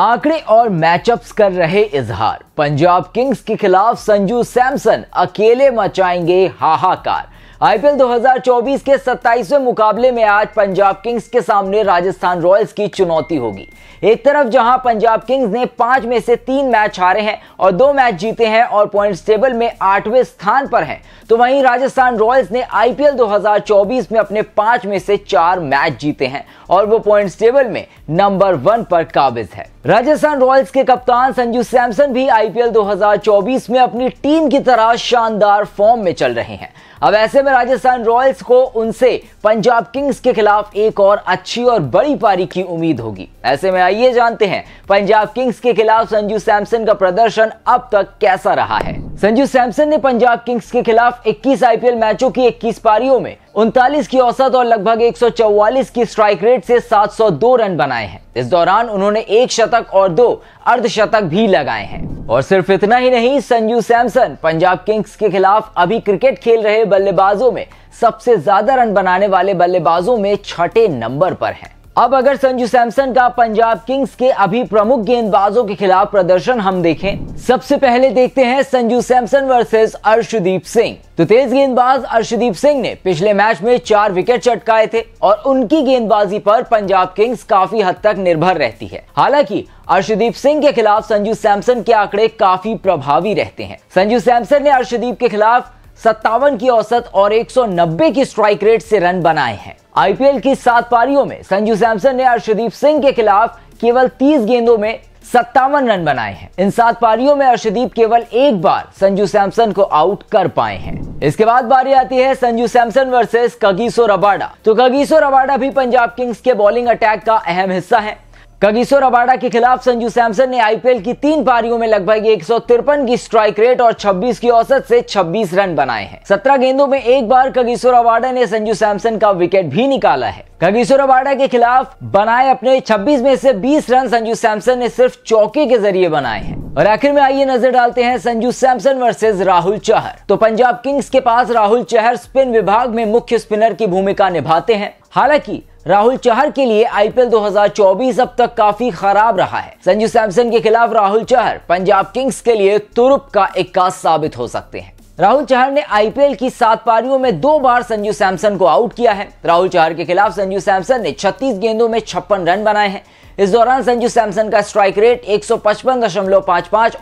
आंकड़े और मैचअप्स कर रहे इजहार। पंजाब किंग्स के खिलाफ संजू सैमसन अकेले मचाएँगे हाहाकार। आईपीएल 2024 के 27वें मुकाबले में आज पंजाब किंग्स के सामने राजस्थान रॉयल्स की चुनौती होगी। एक तरफ़ जहाँ पंजाब किंग्स ने पाँच में से तीन मैच हारे हैं और दो मैच जीते हैं और पॉइंट्स टेबल में आठवें स्थान पर हैं तो वहीं राजस्थान रॉयल्स ने आईपीएल 2024 में अपने पाँच में से चार मैच जीते हैं और वो पॉइंट्स टेबल में नंबर वन पर काबिज है। राजस्थान रॉयल्स के कप्तान संजू सैमसन भी आईपीएल 2024 में अपनी टीम की तरह शानदार फॉर्म में चल रहे हैं। अब ऐसे में राजस्थान रॉयल्स को उनसे पंजाब किंग्स के खिलाफ एक और अच्छी और बड़ी पारी की उम्मीद होगी। ऐसे में आइए जानते हैं, पंजाब किंग्स के खिलाफ संजू सैमसन का प्रदर्शन अब तक कैसा रहा है। संजू सैमसन ने पंजाब किंग्स के खिलाफ 21 आईपीएल मैचों की 21 पारियों में उनतालीस की औसत और लगभग 144 की स्ट्राइक रेट से 702 रन बनाए हैं। इस दौरान उन्होंने एक शतक और दो अर्धशतक भी लगाए हैं। और सिर्फ़ इतना ही नहीं, संजू सैमसन पंजाब किंग्स के खिलाफ अभी क्रिकेट खेल रहे बल्लेबाजों में सबसे ज़्यादा रन बनाने वाले बल्लेबाजों में छठे नंबर पर हैं। अब अगर संजू सैमसन का पंजाब किंग्स के अभी प्रमुख गेंदबाजों के खिलाफ प्रदर्शन हम देखें, सबसे पहले देखते हैं संजू सैमसन वर्सेस अर्शदीप सिंह। तो तेज गेंदबाज अर्शदीप सिंह ने पिछले मैच में चार विकेट चटकाए थे और उनकी गेंदबाजी पर पंजाब किंग्स काफ़ी हद तक निर्भर रहती है। हालाँकि अर्शदीप सिंह के खिलाफ संजू सैमसन के आंकड़े काफ़ी प्रभावी रहते हैं। संजू सैमसन ने अर्शदीप के खिलाफ सत्तावन की औसत और 190 की स्ट्राइक रेट से रन बनाए हैं। आईपीएल की सात पारियों में संजू सैमसन ने अर्शदीप सिंह के खिलाफ केवल 30 गेंदों में सत्तावन रन बनाए हैं। इन सात पारियों में अर्शदीप केवल एक बार संजू सैमसन को आउट कर पाए हैं। इसके बाद बारी आती है Sanju Samson versus Kagiso Rabada. तो कगीसो रबाडा भी पंजाब किंग्स के बॉलिंग अटैक का अहम हिस्सा है। कगिसो अबाडा के खिलाफ संजू सैमसन ने आईपीएल की तीन पारियों में लगभग एक सौ तिरपन की स्ट्राइक रेट और 26 की औसत से 26 रन बनाए हैं। 17 गेंदों में एक बार कगिसोर अबाडा ने संजू सैमसन का विकेट भी निकाला है। कगिसोर अबाडा के खिलाफ बनाए अपने 26 में से 20 रन संजू सैमसन ने सिर्फ़ चौके के ज़रिए बनाए हैं। और आखिर में आइए नज़र डालते हैं संजू सैमसन वर्सेस राहुल चहर। तो पंजाब किंग्स के पास राहुल चहर स्पिन विभाग में मुख्य स्पिनर की भूमिका निभाते हैं। हालाँकि, राहुल चहर के लिए आईपीएल 2024 अब तक काफ़ी खराब रहा है। संजू सैमसन के खिलाफ राहुल चहर पंजाब किंग्स के लिए तुरुप का इक्का साबित हो सकते हैं। राहुल चहर ने आईपीएल की सात पारियों में दो बार संजू सैमसन को आउट किया है। राहुल चहर के खिलाफ संजू सैमसन ने 36 गेंदों में छप्पन रन बनाए हैं। इस दौरान संजू सैमसन का स्ट्राइक रेट एक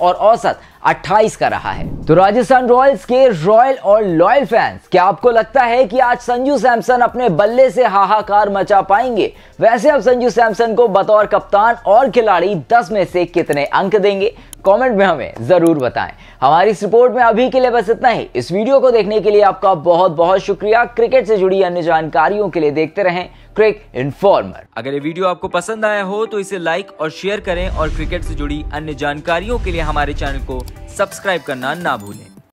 और औसत 28 का रहा है। तो राजस्थान रॉयल्स के रॉयल और लॉयल फैंस, क्या आपको लगता है कि आज संजू सैमसन अपने बल्ले से हाहाकार मचा पाएँगे? वैसे अब संजू सैमसन को बतौर कप्तान और खिलाड़ी 10 में से कितने अंक देंगे? कमेंट में हमें ज़रूर बताएँ। हमारी इस रिपोर्ट में अभी के लिए बस इतना ही। इस वीडियो को देखने के लिए आपका बहुत बहुत शुक्रिया। क्रिकेट से जुड़ी अन्य जानकारियों के लिए देखते रहें। क्रिक इन्फॉर्मर अगर ये वीडियो आपको पसंद आया हो तो इसे लाइक और शेयर करें और क्रिकेट से जुड़ी अन्य जानकारियों के लिए हमारे चैनल को सब्सक्राइब करना ना भूलें।